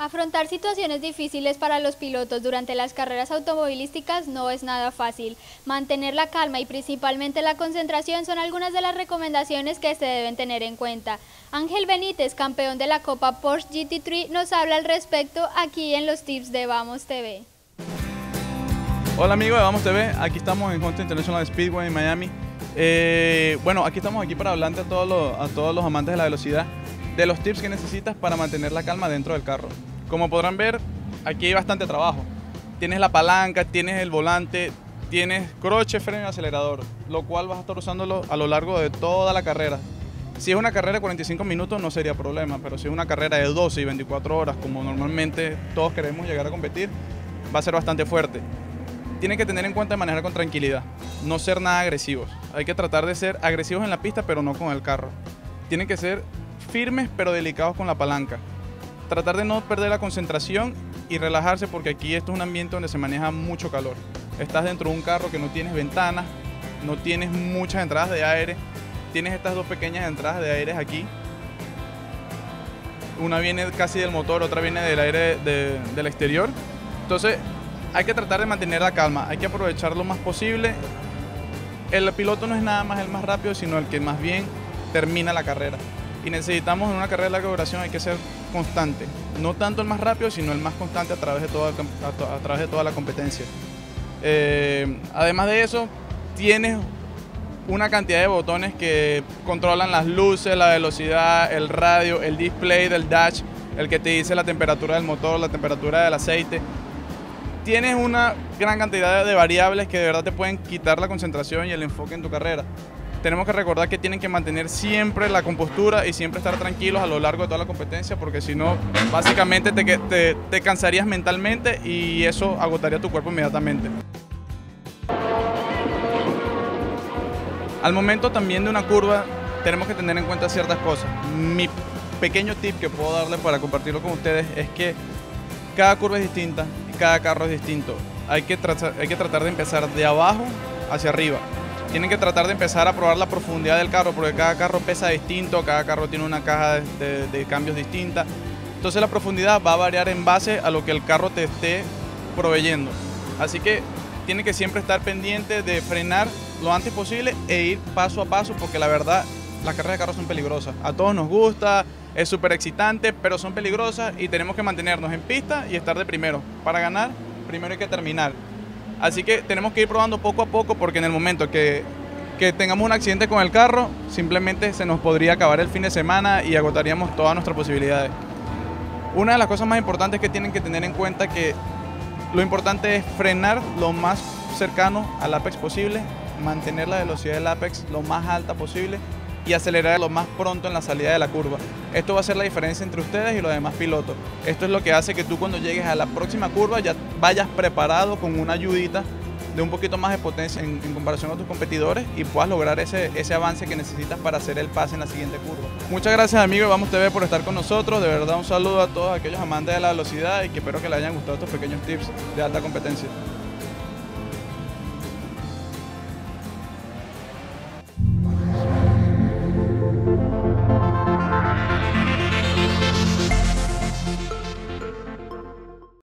Afrontar situaciones difíciles para los pilotos durante las carreras automovilísticas no es nada fácil. Mantener la calma y principalmente la concentración son algunas de las recomendaciones que se deben tener en cuenta. Ángel Benítez, campeón de la Copa Porsche GT3, nos habla al respecto aquí en los tips de Vamos TV. Hola amigos de Vamos TV, aquí estamos en Honda International Speedway en Miami. Eh, bueno, aquí estamos aquí para los, a todos los amantes de la velocidad de los tips que necesitas para mantener la calma dentro del carro. Como podrán ver, aquí hay bastante trabajo. Tienes la palanca, tienes el volante, tienes croche, freno y acelerador, lo cual vas a estar usándolo a lo largo de toda la carrera. Si es una carrera de 45 minutos no sería problema, pero si es una carrera de 12 y 24 horas, como normalmente todos queremos llegar a competir, va a ser bastante fuerte. Tienen que tener en cuenta manejar con tranquilidad, no ser nada agresivos. Hay que tratar de ser agresivos en la pista, pero no con el carro. Tienen que ser firmes, pero delicados con la palanca tratar de no perder la concentración y relajarse porque aquí esto es un ambiente donde se maneja mucho calor. Estás dentro de un carro que no tienes ventanas, no tienes muchas entradas de aire, tienes estas dos pequeñas entradas de aire aquí. Una viene casi del motor, otra viene del aire del exterior. Entonces hay que tratar de mantener la calma, hay que aprovechar lo más posible. El piloto no es nada más el más rápido, sino el que más bien termina la carrera y necesitamos en una carrera de larga duración hay que ser constante, no tanto el más rápido, sino el más constante a través de toda, a, través de toda la competencia. Eh, además de eso, tienes una cantidad de botones que controlan las luces, la velocidad, el radio, el display del dash, el que te dice la temperatura del motor, la temperatura del aceite. Tienes una gran cantidad de variables que de verdad te pueden quitar la concentración y el enfoque en tu carrera tenemos que recordar que tienen que mantener siempre la compostura y siempre estar tranquilos a lo largo de toda la competencia, porque si no, básicamente te, te, te cansarías mentalmente y eso agotaría tu cuerpo inmediatamente. Al momento también de una curva tenemos que tener en cuenta ciertas cosas. Mi pequeño tip que puedo darle para compartirlo con ustedes es que cada curva es distinta cada carro es distinto. Hay que, hay que tratar de empezar de abajo hacia arriba tienen que tratar de empezar a probar la profundidad del carro, porque cada carro pesa distinto, cada carro tiene una caja de, cambios distinta. Entonces la profundidad va a variar en base a lo que el carro te esté proveyendo. Así que tiene que siempre estar pendiente de frenar lo antes posible e ir paso a paso, porque la verdad las carreras de carros son peligrosas. A todos nos gusta, es súper excitante, pero son peligrosas y tenemos que mantenernos en pista y estar de primero. Para ganar, primero hay que terminar. Así que tenemos que ir probando poco a poco porque en el momento que, tengamos un accidente con el carro, simplemente se nos podría acabar el fin de semana y agotaríamos todas nuestras posibilidades. Una de las cosas más importantes que tienen que tener en cuenta que lo importante es frenar lo más cercano al apex posible, mantener la velocidad del apex lo más alta posible y acelerar lo más pronto en la salida de la curva. Esto va a ser la diferencia entre ustedes y los demás pilotos. Esto es lo que hace que tú cuando llegues a la próxima curva ya vayas preparado con una ayudita de un poquito más de potencia en, comparación a tus competidores y puedas lograr ese, ese avance que necesitas para hacer el pase en la siguiente curva. Muchas gracias amigos de Vamos TV por estar con nosotros. De verdad un saludo a todos aquellos amantes de la velocidad y que espero que les hayan gustado estos pequeños tips de alta competencia.